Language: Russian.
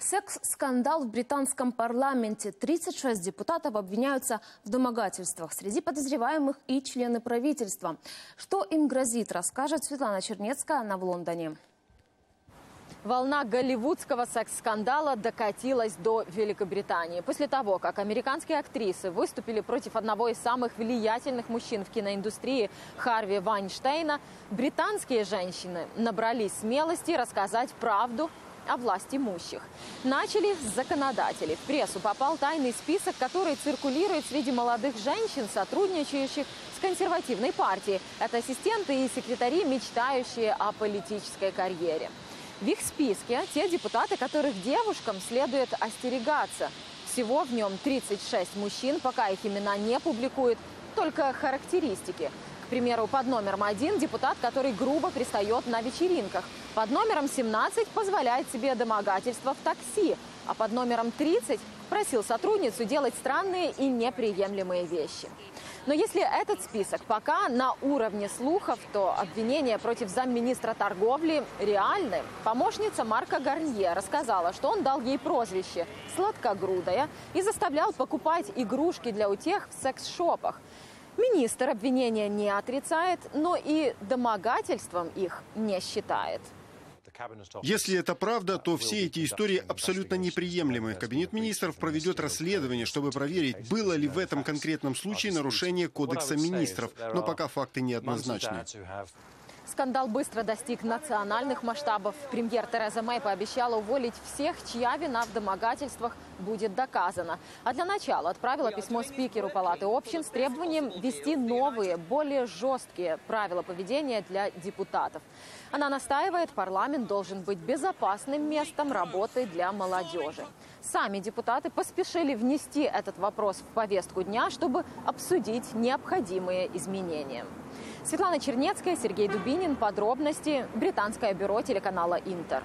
Секс-скандал в британском парламенте. 36 депутатов обвиняются в домогательствах. Среди подозреваемых и члены правительства. Что им грозит, расскажет Светлана Чернецкая, она в Лондоне. Волна голливудского секс-скандала докатилась до Великобритании. После того, как американские актрисы выступили против одного из самых влиятельных мужчин в киноиндустрии Харви Вайнштейна, британские женщины набрались смелости рассказать правду о власти имущих. Начали с законодателей. В прессу попал тайный список, который циркулирует среди молодых женщин, сотрудничающих с консервативной партией. Это ассистенты и секретари, мечтающие о политической карьере. В их списке те депутаты, которых девушкам следует остерегаться. Всего в нем 36 мужчин, пока их имена не публикуют, только характеристики – примеру, под номером один депутат, который грубо пристает на вечеринках. Под номером 17 позволяет себе домогательство в такси. А под номером 30 просил сотрудницу делать странные и неприемлемые вещи. Но если этот список пока на уровне слухов, то обвинения против замминистра торговли реальны. Помощница Марка Гарнье рассказала, что он дал ей прозвище «сладкогрудая» и заставлял покупать игрушки для утех в секс-шопах. Министр обвинения не отрицает, но и домогательством их не считает. Если это правда, то все эти истории абсолютно неприемлемы. Кабинет министров проведет расследование, чтобы проверить, было ли в этом конкретном случае нарушение Кодекса министров. Но пока факты неоднозначны. Скандал быстро достиг национальных масштабов. Премьер Тереза Мэй пообещала уволить всех, чья вина в домогательствах будет доказана. А для начала отправила письмо спикеру Палаты общин с требованием ввести новые, более жесткие правила поведения для депутатов. Она настаивает, парламент должен быть безопасным местом работы для молодежи. Сами депутаты поспешили внести этот вопрос в повестку дня, чтобы обсудить необходимые изменения. Светлана Чернецкая, Сергей Дубинин. Подробности. Британское бюро телеканала «Интер».